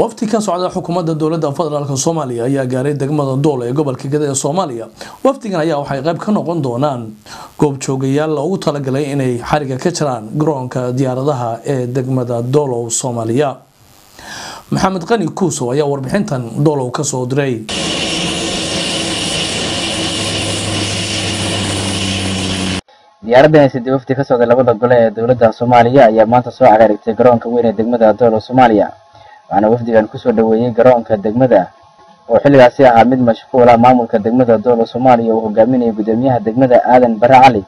wafti ka socda xukuumadda dowladda federaalk soomaaliya ayaa gaaray degmada dool ee gobolka gada ee soomaaliya. Wafdigan ayaa waxay qayb ka noqon doonaan goobjoogayaal loogu talagalay inay xariga ka jiraan garoonka diyaaradaha ee degmada doolow soomaaliya. Maxamed qani kuusow ayaa warbixintan doolow ka soo diray. Diyaaraddan haysadii wafdi ka socda labada gole ee dowladda soomaaliya ayaa maanta soo cagaarigtay garoonka weyn ee degmada doolow soomaaliya waxaana wafdigan ku soo dhoweeyey garoonka degmada oo xilligaasi ahaa mid mashquula maamulka degmada doolow soomaaliya uu hogaaminayay gudoomiyaha degmada aadan bare cali.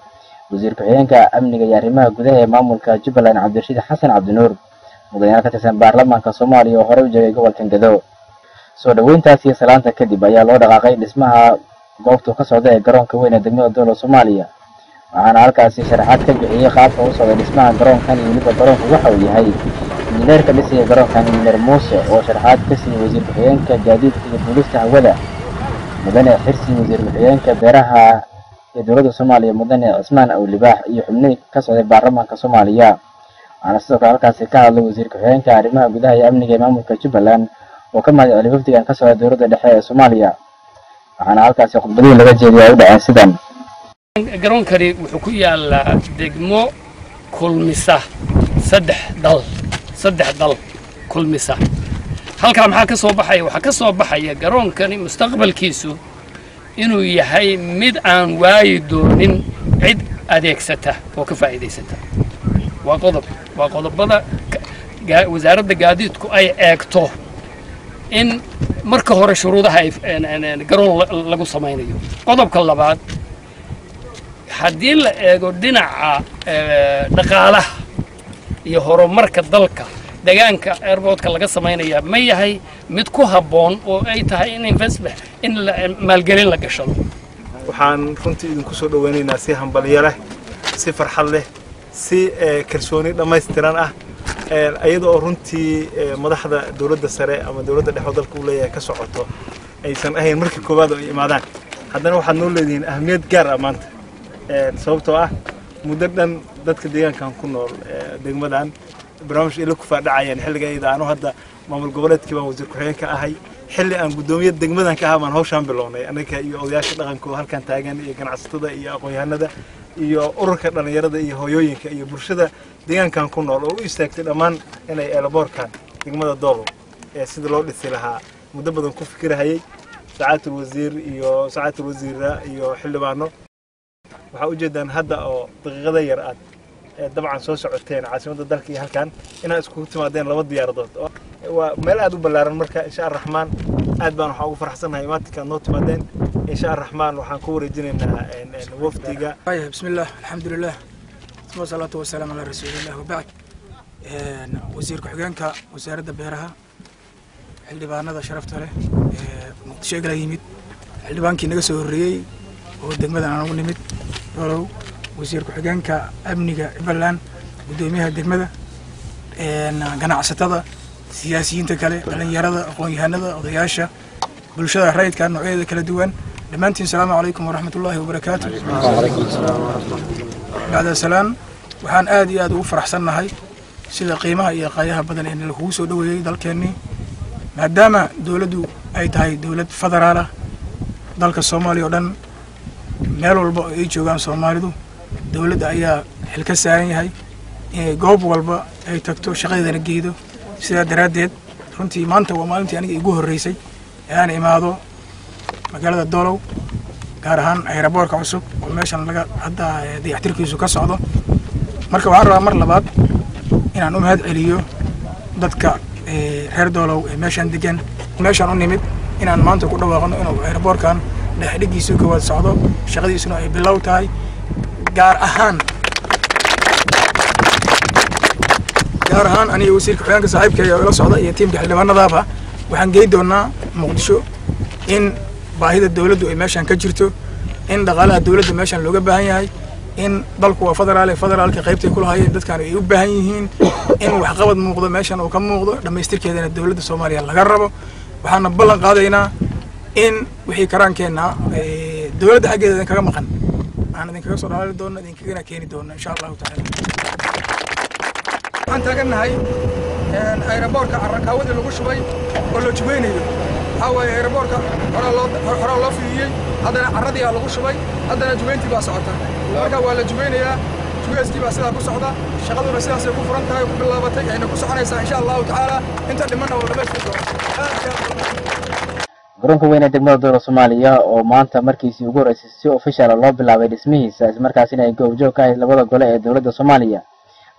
Wasiir ku-xigeenka amniga iyo arrimaha gudaha ee maamulka jubbaland cabdirashiid xasan cabdinuur mudanayaal ka tirsan baarlamaanka soomaaliya oo horey u joogay gobolkan gado soo dhoweyntaas iyo salaanta kadib ayaa loo dhaqaaqay dhismaha goobtu ka socda ee garoonka weyn ee degmada doolow soomaaliya. Waxaana halkaasi sharaxaad ka bixiyey qaabka u socda dhismaha garoonkan iyo weliba garoonku waxa uu yahay injineerka dhisaya garoonkan injineer muuse oo sharaxaad ka siiyey wasiir ku-xigeenka gaadiidka iyo duulista hawada. Mudane xirsi wasiir ku-xigeenka beeraha ee dowladda soomaaliya mudane cismaan awlibaax iyo xubnihi ka socday baarlamaanka soomaaliya. Waxaana sidoo kale halkaasi ka hadlay wasiir ku-xigeenka arrimaha gudaha iyo amniga ee maamulka jubbaland oo ka mahad celiyay wafdigan ka socda dowladda dhexe ee soomaaliya. Waxaana halkaasi khudbadihii laga jeediyay ay u dhaceen sidan. Garoonkani wuxuu ku yaalaa degmo kulmisa saddex dal saddex dal kulmisa. Halkaa maxaa ka soo baxaya? Waxaa ka soo baxaya garoonkani mustaqbalkiisu inuu yahay mid aan waayi doonin cid adeegsata oo ka faa'iidaysata. Waa qodob. Waa qodobada wasaaradda gaadiidku ay eegto in marka hore shuruudaha garoon lagu samaynayo. Qodobka labaad haddii la eego dhinaca dhaqaalaha iyo horumarka dalka. Deegaanka airboodka laga samaynaya ma yahay mid ku habboon oo ay tahay in investment in maalgelin la gashado. Waxaan runtii idinku soo dhoweynaynaa si hambalyo leh si farxad leh si kalsooni dhammaystiran ah iyada oo runtii madaxda dowladda sare ama dowladda dhexe oo dalka uu leeyahay ka socoto aysan ahayn markii koowaad oo ay imaadaan. Haddana waxaad noo leedihiin ahmiyad gaar ah maanta sababtoo ah muddo dhan dadka deegaankan ku nool degmadan barnaamij ila ku faadhacayeen xilliga iyada anu hadda maamul goboleedkii baan wasiir ku-xigeenka ahay. Xilli aan guddoomiye degmadan ka ahaa baan hawshaan bilownay. Anaga iyo odayaasha dhaqanka halkan taagan iyo ganacsatada iyo aqoon-yahanada iyo ururka dhallinyarada iyo hooyooyinka iyo bulshada deegaankan ku nool. Oo u istaagtay dhammaan inay eelaboorkan degmada doolow ee sida loo dhisi lahaa. Muddo badan ku fikirahayay sacaatul wasiir iyo sacaatul wasiira iyo xildhibaano waxaa ujeedaan hadda oo daqiiqada yar aad dabcan soo socoteen caasimadda dalka iyo halkan inaad iskugu timaadeen laba diyaaradood. Waa meel aad u ballaaran marka insha araxmaan aad baan waxaa ugu farxsannahay imaatinkaad noo timaadeen. Insha araxmaan waxaan ku wareejinaynaa wafdiga bismi illah alxamdulilah wasalaatu wasalaam calaa rasuulillah wabacd wasiir ku-xigeenka wasaaradda beeraha xildhibaanada sharafta leh muqdisho igala yimid. Xildhibaankii naga soo horreeyey oo degmadan anagu nimid. ولو وزير كحجانك أبنك بلان قدوميها الدقمدة إن قناع ستادة سياسيين تكالي قلن يرادة أقوان يهاندة وضياشة بلشادة حرايد كان نوعية ذكال الدوان لمانتين السلام عليكم ورحمة الله وبركاته بعد السلام وحان آدي آدو فرح سنهاي سيدة قيمة هي قاياها بدن إن الهوس ودوي دل كاني ما داما دولدو أي تهاي دولد فضرالة دل كالصومالي ودن meel walba ay joogaan soomaalidu. Dowladda ayaa xil ka saaran yahay inay goob walba ay tagto shaqadeedana geydo sidaa daraaddeed runtii maanta waa maalintii aniga igu horreysay ee aan imaado magaalada doolow gaar ahaan ayraboorka cusub oo meeshan laga hadda dayaxtirkiisu ka socdo. Marka waxaan rabaa mar labaad inaan u mahad celiyo dadka reer doolow ee meeshaan degan meeshaan u nimid inaan maanta ku dhawaaqno inuu ayraboorkan dhexdhigiisu koowaad socdo shaqadiisuna ay bilow tahay gaar ahaan gaar ahaan aniga wasiirka xogeenka saaxiibkeeya oo ila socda iyo tiimka xildhibaanadaaba waxaan geyi doonaa muqdisho in baahida dowladdu ay meeshaan ka jirto in dhaqaalaha dowladda meeshaan looga baahan yahay in dalku waa federaale federaalka qaybtay ku lahaayeen dadkan ay u baahan yihiin in waxqabad muuqdo meeshan uu ka muuqdo dhammaystirkeedana dowladda soomaaliya laga rabo. Waxaana ballan qaadaynaa إن وحي كران كنا إيه، دولة حاجة ذا كرام مكان أنا ذا كرام صار هذا دون ذا كنا كيني دون إن شاء الله تعالى. أنت كنا هاي إن أيربور كعرق هود اللي قش بي كل جبيني هوا أيربور كهرا الله هرا الله في يي هذا عرضي على قش بي هذا جبين تبع ساعته مركا ولا جبين يا جويس تبع سلا قص هذا شغله بس يا سيفو فرنت هاي بالله بتيجي إن قص إن شاء الله تعالى. أنت اللي منا ولا بس. Garoonka weyn ee degmada dowla soomaaliya oo maanta markiisii ugu horreysay si ofishala loo bilaabay dhismihiisa islamarkaasina ay goobjoog ka ahayd labada gole ee dowladda soomaaliya.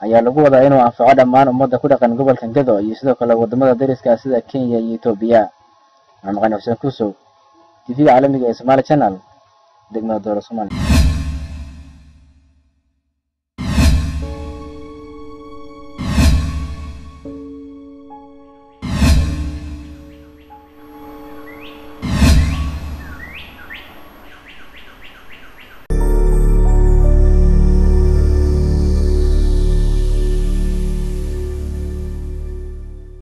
Ayaa lagu wadaa inuu anfaco dhammaan ummadda ku dhaqan gobolkan gado iyo sidoo kale waddamada dariska sida kenya iyo etoobiya maxamed qani xuseen kusow tv-ga caalamiga ee somaali channel degmada dowla soomaaliya